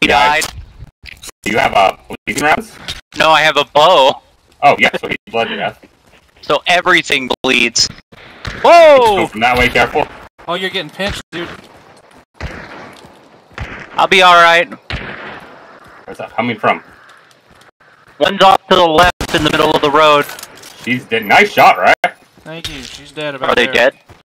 He died. Do you have a bleeding rounds? No, I have a bow, Oh, yeah, so he bled to death. so everything bleeds. Go from that way, careful. Oh, you're getting pinched, dude. I'll be alright. Where's that coming from? One's off to the left in the middle of the road. She's dead. Nice shot, right? Thank you. She's dead about Are they there. dead?